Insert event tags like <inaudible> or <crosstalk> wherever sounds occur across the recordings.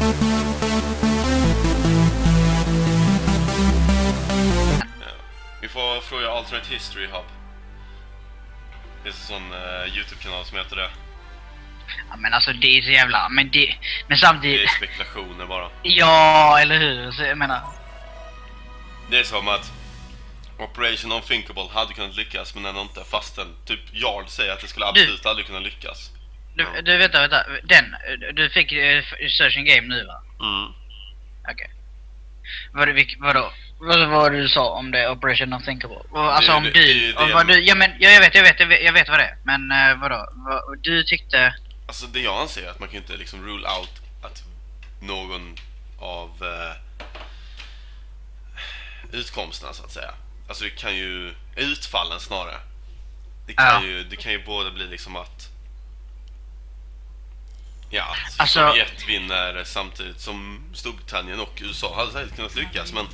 Ja. Vi får fråga Alternate History Hub. Det är en sån eh, Youtube-kanal som heter det. Ja, men alltså det är så jävla... Men, det, men Det samtidigt... är spekulationer bara. Ja, eller hur? Så jag menar... Det är som att Operation Unthinkable hade kunnat lyckas men ändå inte fastän typ Yard säger att det skulle absolut aldrig kunna lyckas. Du, du vänta, vänta. Den, du fick uh, Searching Game nu va? Mm. Okej. Vad, vilk, vadå? Vad var det du sa om det, Operation Unthinkable? Alltså Det- om det- du, det- vad ja men ja, jag vet, jag vet, jag vet, jag vet vad det är. Men uh, vadå? Vad, du tyckte... Alltså det jag anser är att man kan inte liksom rule out att någon av eh, utkomsterna så att säga. Alltså det kan ju, utfallen snarare. Det kan, Ja. ju, det kan ju både bli liksom att Ja, Alltså- Sovjet vinner samtidigt som Storbritannien och USA hade säkert kunnat lyckas men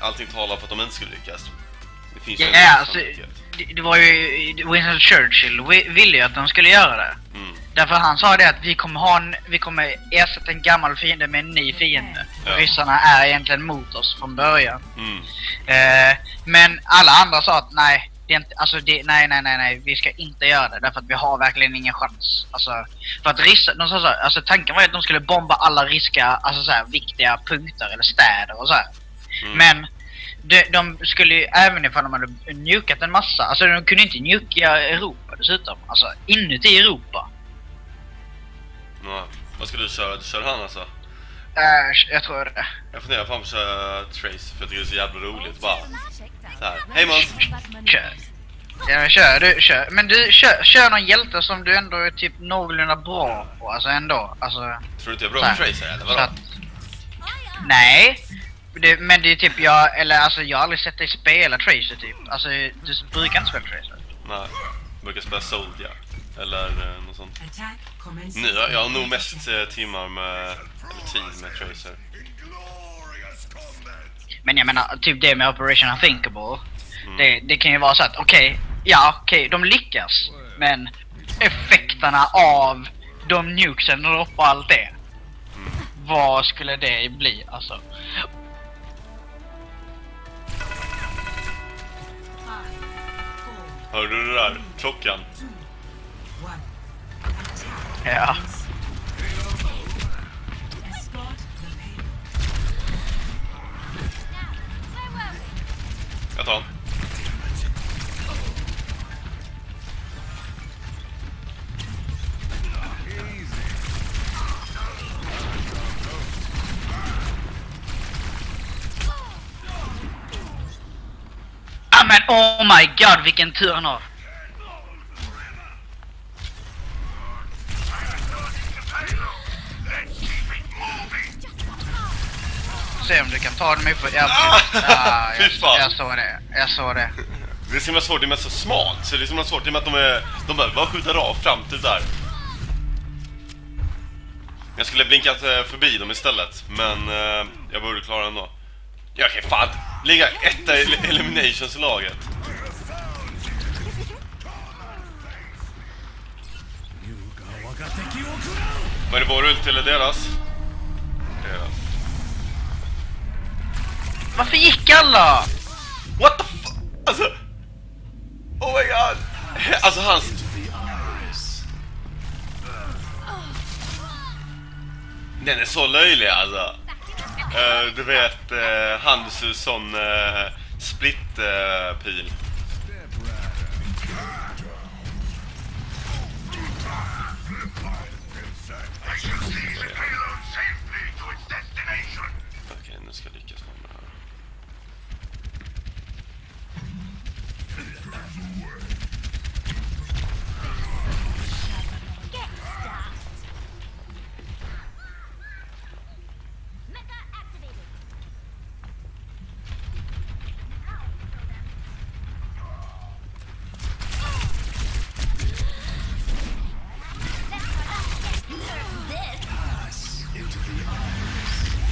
allting talar för att de inte skulle lyckas. Det finns ju Ja, en ja alltså, det, det var ju... Winston Churchill vi- ville ju att de skulle göra det. Mm. Därför han sa det att vi kommer ha en, vi kommer ersätta en gammal fiende med en ny fiende. Ja. Ryssarna är egentligen mot oss från början. Mm. Eh, men alla andra sa att nej, det är inte, alltså det, nej, nej, nej, nej, vi ska inte göra det därför att vi har verkligen ingen chans. Alltså, för att ryssa, de sa så här, alltså tanken var ju att de skulle bomba alla ryska, alltså så här, viktiga punkter eller städer och så här. Mm. Men de, de skulle ju, även ifall de hade njukat en massa, alltså de kunde inte njuka Europa dessutom. Alltså inuti Europa. Ja. Vad ska du köra? Du kör han alltså? Eh, jag tror det. Jag funderar på att köra Trace för jag tycker det är så jävla roligt bara så här. Hej Måns! Kör. Ja men kör du, kör. Men du, kör, kör någon hjälte som du ändå är typ någorlunda bra på. Alltså ändå. Alltså, Tror du inte jag är bra på Tracer eller vadå? att, nej. Det, men det är typ jag, eller alltså jag har aldrig sett dig spela Tracer typ. Alltså du brukar inte spela Tracer. Nej. Jag brukar spela Soldier. Eller eh, något sånt. Nu, jag har nog mest eh, timmar med, eller tid med Tracer. Men jag menar, typ det med Operation Unthinkable. Mm. Det, det kan ju vara så att, okej, ja okej, de lyckas. Men effekterna av de nukesen och allt det. Mm. Vad skulle det bli alltså? Hörde du det där? Klockan? Ja. Jag tar den. Ah men oh my god vilken tur han har! Se om du kan ta dem upp. Ja, ah, Fy jag, fan. jag såg det. Jag såg det. Det är så himla svårt, det är så smalt. Så det är så himla svårt, och med att de är... De behöver bara skjuta av fram till där. Jag skulle blinkat eh, förbi dem istället, men eh, jag borde klara ändå. Jag kan fan ligga etta i el- eliminations-laget. Vad är det vår ult eller deras? Deras. Varför gick alla? What the fuck? Alltså... Oh my god! Alltså hans... Den är så löjlig alltså. Uh, du vet, uh, han ser ut som eh, uh, split-pil.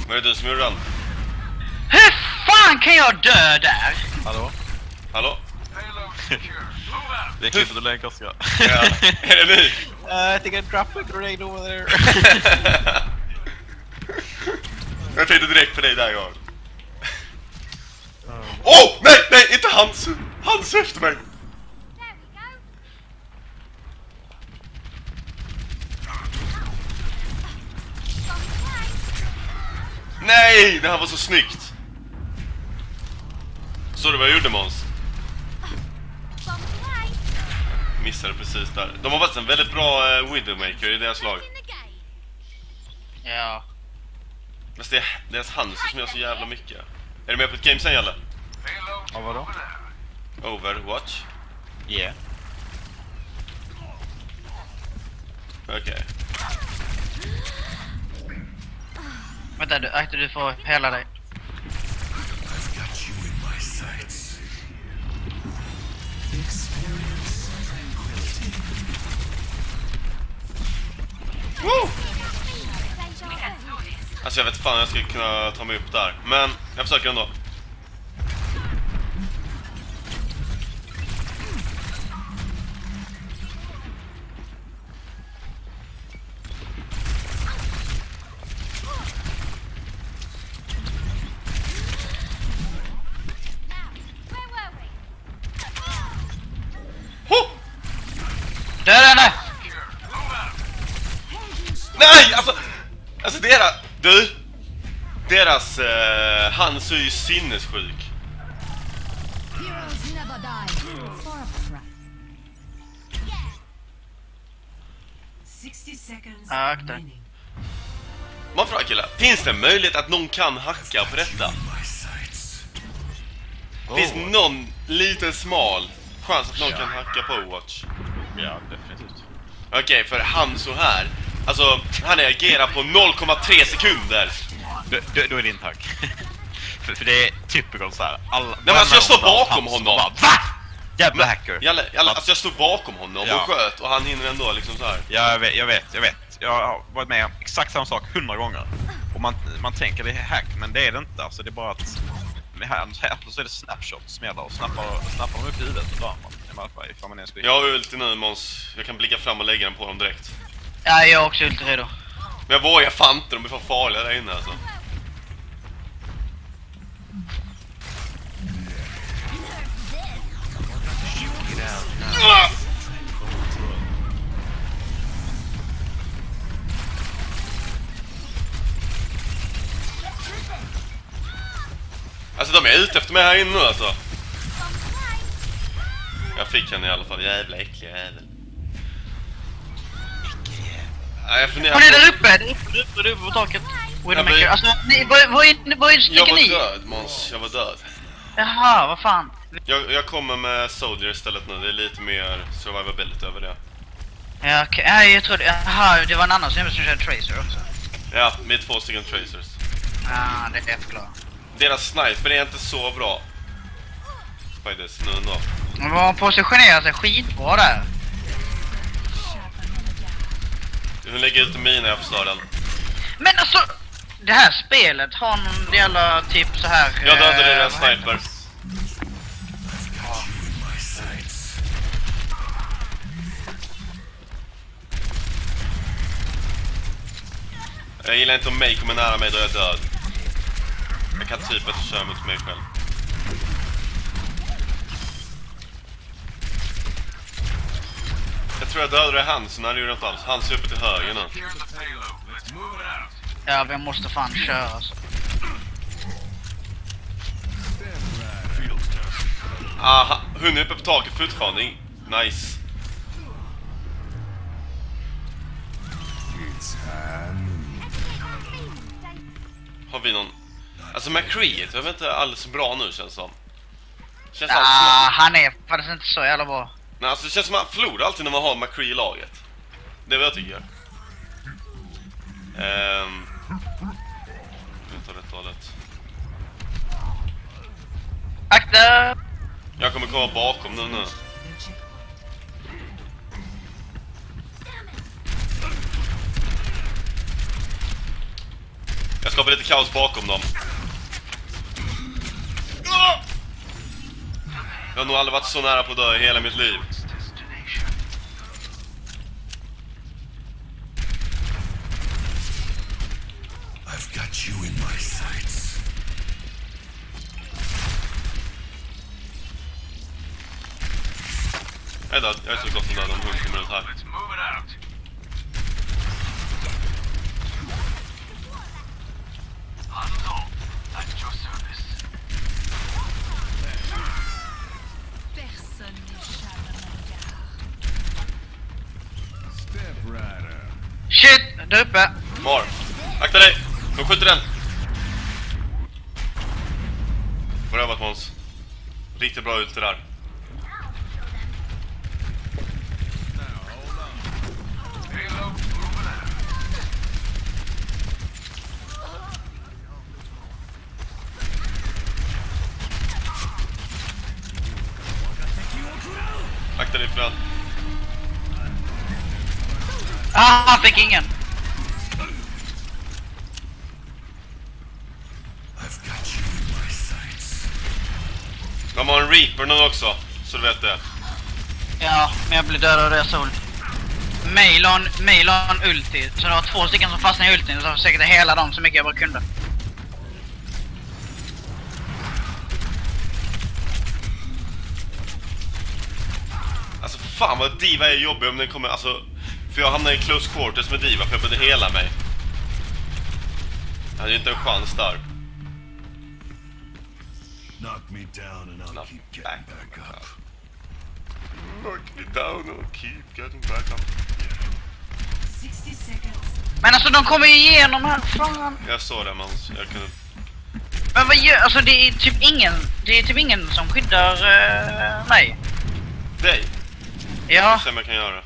Var det du som gjorde den? Hur fan kan jag dö där? Hallå? Hallå? Det är klippet och länk Oskar. Ja, <laughs> är det ni? Uh, I think I dropped a grenade over there. Jag tänkte direkt på dig där jag. Åh! Oh, nej, nej, inte hans! Hans efter mig! Nej! Det här var så snyggt! Såg du vad jag gjorde Måns? Missade precis där. De har faktiskt en väldigt bra uh, Widowmaker i deras lag. Ja. Fast det är deras Hanser som gör så jävla mycket. Är du med på ett game sen Jalle? Ja, vadå? Overwatch? Yeah. Okej. Vänta, du, akta du får hela dig. Woo! Alltså jag vet fan hur jag skulle kunna ta mig upp där. Men jag försöker ändå. For a price. 60 seconds Ja, akta. Man frågar killar, finns det möjlighet att någon kan hacka på detta? Finns Oh. någon liten smal chans att någon kan hacka på Overwatch? Ja, definitivt. Okej, för han så här. Alltså, han reagerar på 0,3 sekunder. Då, då, då är det inte hack. <laughs> för, för det är typical såhär. Alla, men alltså, jag står bakom honom. Bara, Va? Jävla hacker. Jalle, Jalle, alltså jag står bakom honom Ja. och sköt och han hinner ändå liksom så här. Ja, jag vet, jag vet, jag vet. Jag har varit med om exakt samma sak hundra gånger. Och man, man tänker det är hack, men det är det inte. Alltså det är bara att... Med här, här så är det snapshots som gäller och snappar, snappar de upp i huvudet så dör man. I alla fall ifall man är Jag har ulti nu Måns. Jag kan blicka fram och lägga den på dem direkt. Ja, jag är också ultra redo. Men jag vågar fan inte, de är för farliga där inne alltså. Ah! Alltså de är ute efter mig här inne nu alltså. Jag fick henne i alla fall, jävla äckliga jävel. Nej, jag funderar Hon är på- där uppe! Där uppe, där uppe, där uppe på taket. Widowmaker. Alltså, ni, vad, vad är, vad är Jag sticker var ni? död Måns, jag var död. Jaha, vad fan. Jag, jag kommer med Soldier istället nu, det är lite mer survivability över det. Ja, okej. Ja, jag trodde... Jaha, det var en annan snubbe som körde Tracer också. Ja, med två stycken tracers. Ja, det är förklarat. Deras sniper är inte så bra. Faktiskt, nu ändå. Men de positionerar sig skitbra där. Du lägger ut en mina, jag förstör den. Men alltså, det här spelet har någon jävla typ så här. Jag dödade eh, deras vad sniper. Jag gillar inte om mig kommer nära mig, då är jag död. Jag kan typ inte köra mot mig själv. Jag tror jag dödade Hans, nej det gjorde inte alls. Hans är uppe till höger nu. Ja, vi måste fan köra alltså. Aha, hon är uppe på taket fortfarande. Nice. Har vi någon... Alltså McCree, jag vet inte alldeles bra nu känns som. Känns Ja, alltid som... han är faktiskt inte så jävla bra. Nej, alltså det känns som att man förlorar alltid när man har McCree i laget. Det är vad jag tycker. Ehm... Jag tar rätt hållet. Akta! Jag kommer komma bakom den nu. Jag skapar lite kaos bakom dem. Jag har nog aldrig varit så nära på att dö i hela mitt liv. Jag är död. Jag är så gott som död om hon kommer ut här. Personne n'échappe à mon regard. Shit! Där uppe! Var? Akta dig! De skjuter den! Bra jobbat Måns. Riktigt bra ut det där. Ah, han fick ingen! De har en Reaper nu också, så du vet det. Ja, men jag blev dödad av deras ult. Mailon, Mailon ulti. Så det var två stycken som fastnade i ultin, så jag försökte hela dem så mycket jag bara kunde. Alltså fan vad Diva är jobbig om den kommer, alltså... För jag hamnar i close quarters med Diva för jag behövde hela mig. Jag hade ju inte en chans där. Knock me down and I'll Knock keep getting back up. up. Knock me down and keep getting back up. 60 seconds. Men alltså de kommer ju igenom här, fan! Jag såg det Måns, jag kunde... Men vad gör, alltså det är typ ingen, det är typ ingen som skyddar uh, mig. Dig! Ja. Jag kan göra.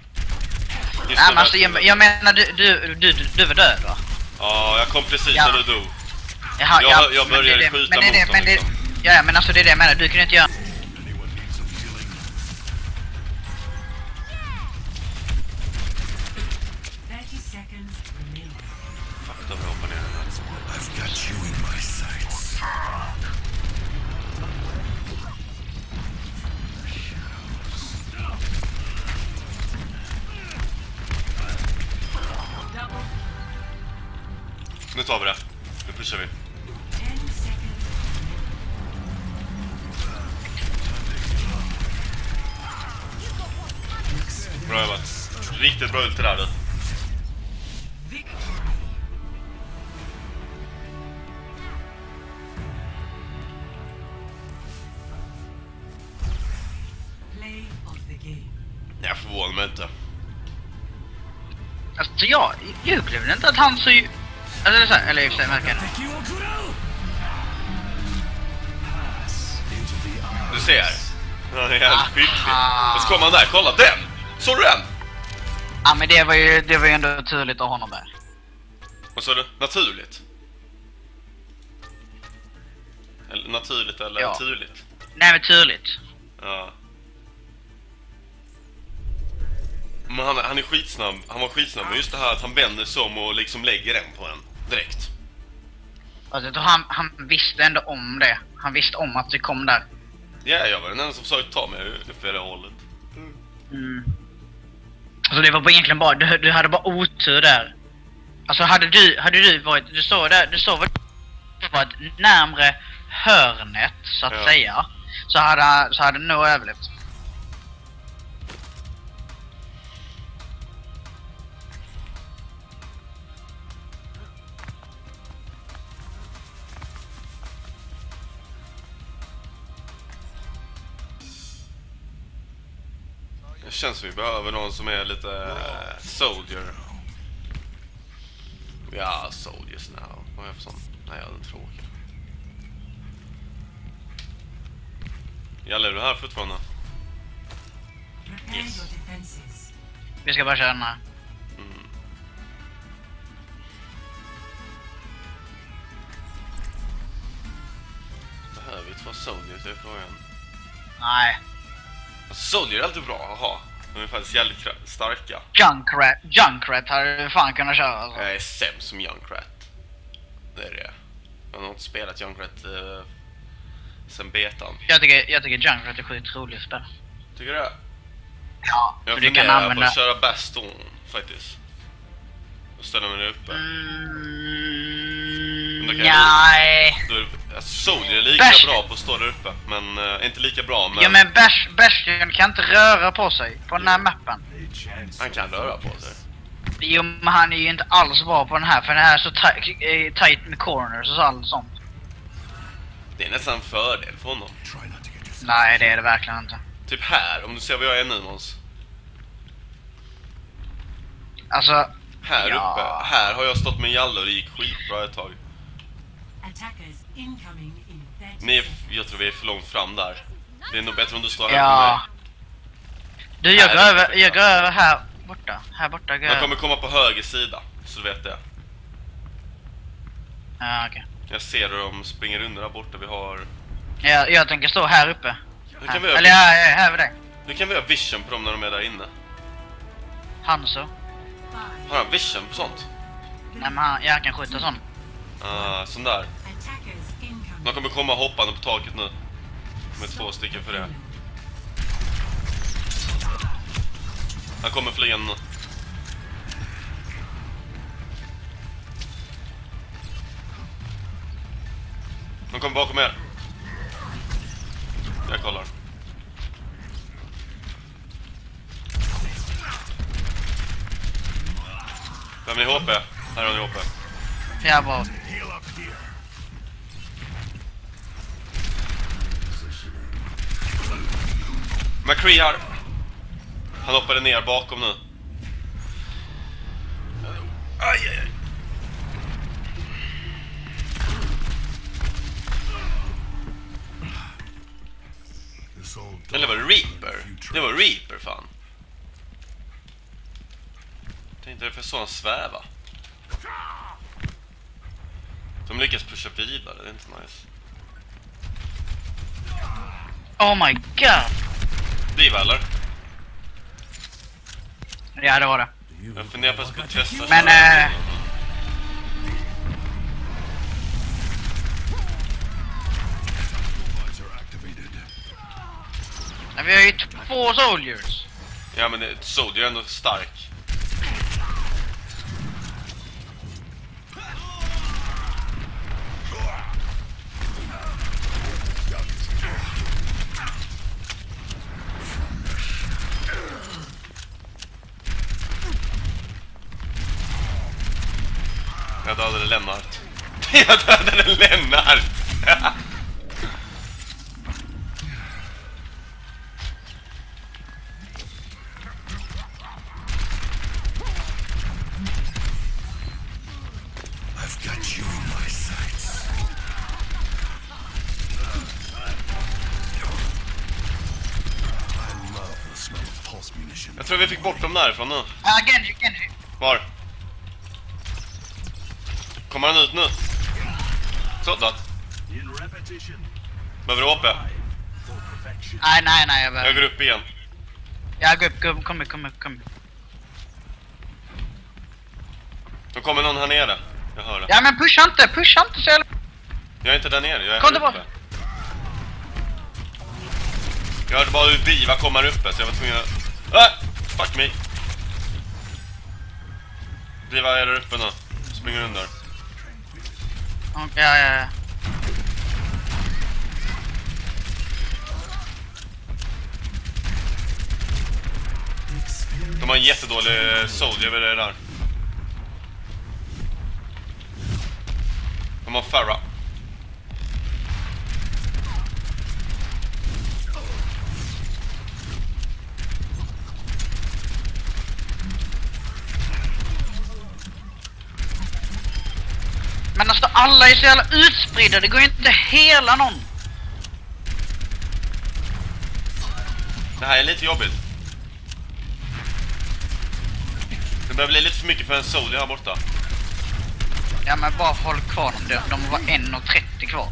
Just Nej men alltså jag, jag menar du, du, du, du, var död va? Ja, jag kom precis Ja. när du dog. Jaha, Jag- ja, jag men började är det- skjuta men det mot men det- liksom. Ja, ja, men alltså det är det jag menar, du kunde inte göra... Nu tar vi det. Nu pushar vi. Bra jobbat. Riktigt bra ulti där du. Jag förvånar mig inte. Alltså jag, jag upplevde inte att han så. Alltså så här, eller i och för sig. Du ser. Han är helt skicklig. Och så kommer han där, kolla den! Såg du den? Ja men det var ju, det var ju ändå turligt av honom där. Vad sa du? Naturligt? Eller naturligt eller Ja. turligt? Nej men turligt. Ja. Men han, han är skitsnabb. Han var skitsnabb. Men just det här att han vänder sig om och liksom lägger den på en. Direkt. Alltså han, han visste ändå om det. Han visste om att det kom där. Ja, jag var den enda som försökte ta mig i det hållet. Mm. Alltså det var bara egentligen bara, du, du hade bara otur där. Alltså hade du, hade du varit, du såg där, du såg varit närmre hörnet så att Ja. säga. Så hade, så hade du nog överlevt. Det känns som vi behöver någon som är lite eh, soldier. Ja, soldiers now. Vad är jag för sån? Nej, jag är tråkig. Jalle, är du här fortfarande? Yes. Vi ska bara köra den här. Mm. Behöver vi två soldiers? Är frågan. Nej. Soldier är alltid bra att ha. De är faktiskt jävligt starka. Junkrat, Junkrat hade du fan kunnat köra alltså. Jag är sämst som Junkrat. Det är det. Jag har inte spelat Junkrat uh, sen betan. Jag tycker, jag tycker Junkrat är sjukt roligt spel. Tycker du det? Ja, Jag för du kan funderar på använda... att köra Baston faktiskt. Och ställa mig där uppe. Mm, Nej. då är Soldier är lika Bash- bra på att stå där uppe, men eh, inte lika bra. Men, Ja men Bastion kan inte röra på sig på den här mappen. han kan röra på sig. Jo men han är ju inte alls bra på den här för den här är så eh, tight med corners och allt sånt. Det är nästan en fördel för honom. Nej det är det verkligen inte. Typ här, om du ser vad jag är nu Måns. Alltså, Här Ja. uppe, här har jag stått med Jalle och det gick skitbra ett tag. Attackers incoming in 30 Ni är, jag tror vi är för långt fram där. Det är nog bättre om du står här ja. Du jag Här går, över, jag går ja. över här borta. Här borta går Han jag kommer komma på höger sida, så du vet det. Ja okej. Jag ser hur de springer under där borta. Vi har... Jag, jag tänker stå här uppe. Hur Här. kan vi, Eller här, här, vid dig. hur kan vi ha vision på dem när de är där inne? Hanso. Har han vision på sånt? Nej men han, jag kan skjuta sån. Uh, sån där. De kommer komma hoppande på taket nu. Med två stycken för det. Han kommer flygande nu. De kommer bakom er. Jag kollar. Vem är HP? Här har ni HP. Jag. Heal up here. McCree här. Han hoppade ner bakom nu. Aj, aj, aj. Eller var det Reaper? Det var Reaper fan. Tänkte det för så han sväva. De lyckas pusha vidare, det är inte nice. Oh my god! Diva eller? Ja det var det. Jag funderar på att jag skulle testa Men, eh, activated. Men vi har ju två soldiers. Ja men det- Soldier är ändå stark. Tror vi fick bort dem därifrån nu. Ja, Genji, Genji. Var? Kommer han ut nu? Så då. In repetition. Behöver du HP? Nej, nej, nej. Jag, Jag behöver... går upp igen. jag går upp, kom, kom, kom, kom. Då kommer någon här nere. Jag hör det. Ja men pusha inte, pusha inte så jävla... Jag är inte där nere, jag är Kom här uppe. Jag hörde bara hur Diva kom här uppe så jag var tvungen att... Äh! Fuck me! Diva är där uppe nu. Springer under. Okej, ja, ja, ja. De har en jättedålig soldier vid det där. De har Farah. Men alltså alla är så jävla utspridda, det går ju inte hela någon. Det här är lite jobbigt. Det börjar bli lite för mycket för en soldier här borta. Ja men bara håll kvar dem, de, de var 1.30 kvar.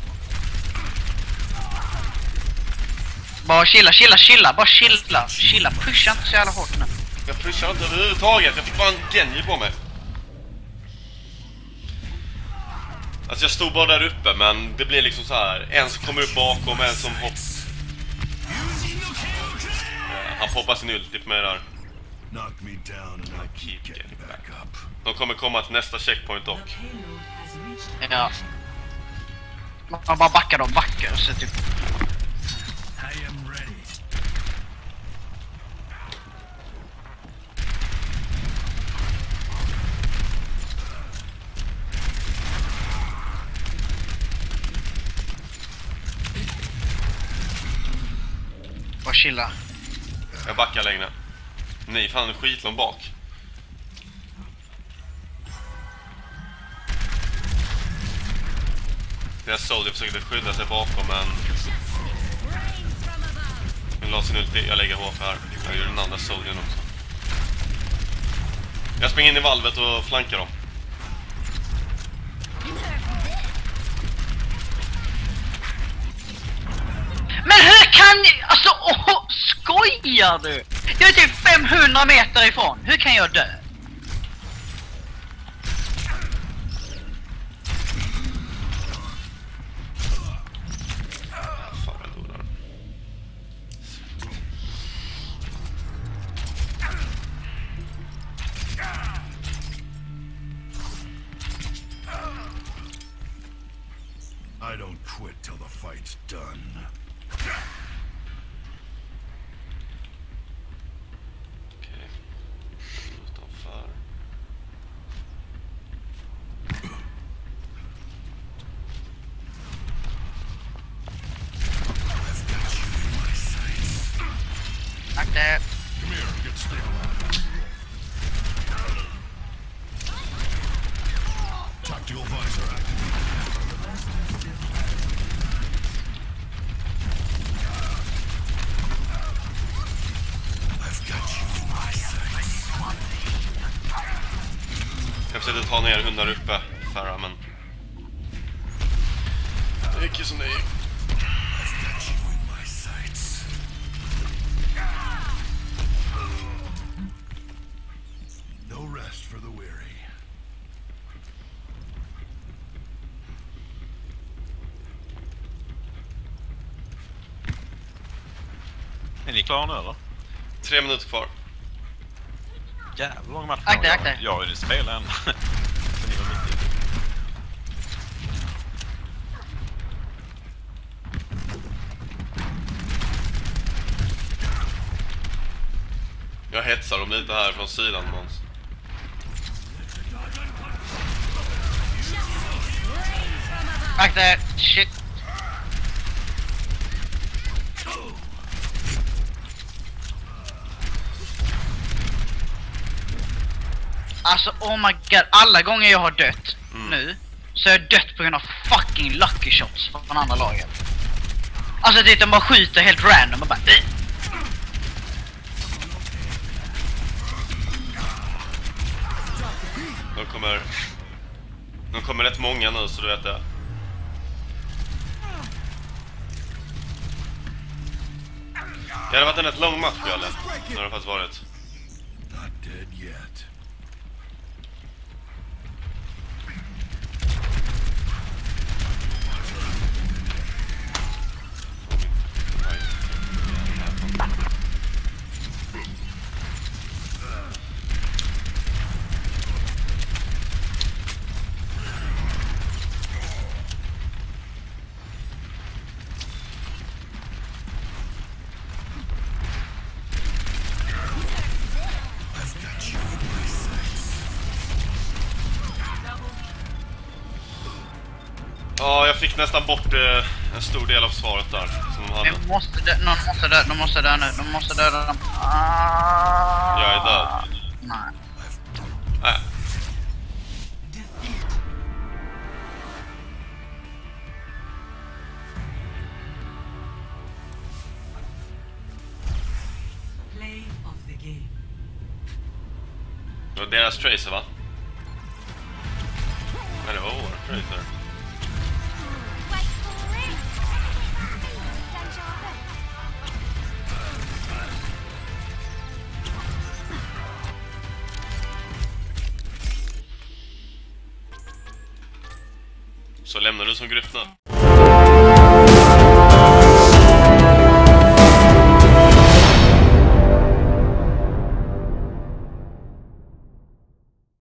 Bara chilla, chilla, chilla, bara chilla, chilla, pusha inte så jävla hårt nu. Jag pushar inte överhuvudtaget, jag fick bara en Genji på mig. Alltså jag stod bara där uppe men det blir liksom så här. en som kommer upp bakom, en som hopp... Eh, Han poppar sin ulti på mig där. Knock me down and I keep getting back up. De kommer komma till nästa checkpoint dock. Ja. Man bara backar och backar och så typ... I am ready. Bara chilla. Jag backar längre. Nej, fan, skitlångt bak. Deras soldier försökte skydda sig bakom men... Nu la sin ulti, jag lägger HP här. Jag gör den andra soldiern också. Jag springer in i valvet och flankar dem. Kan ni... Alltså, åh, skojar du? Jag är typ 500 meter ifrån. Hur kan jag dö? Akta. Come here, get still. Tactical visor activated. I've got you in my sights. Jag försökte ta ner hundar uppe, Farah, men... Det gick ju som det gick. Klara nu eller? Tre minuter kvar. Jävlar lång match. Akta, jag, akta. jag har ju spelat än. Så ni var mitt i. Jag hetsar dem lite här från sidan, Måns. Akta. Shit. Alltså oh my god, alla gånger jag har dött nu så jag dött på grund av fucking lucky shots från andra laget. Alltså det är de bara skjuter helt random och bara "Äh." De kommer... De kommer rätt många nu, så du vet det. Det hade varit en rätt lång match, eller? Det har det faktiskt varit. Fick nästan bort eh, en stor del av svaret där, som de hade. Vi måste dö, någon måste dö, de måste dö nu, de måste döda dem. Ah. Jag är död. Nej. Play of the game. Det var deras tracer, va? Lämnar du som grupp?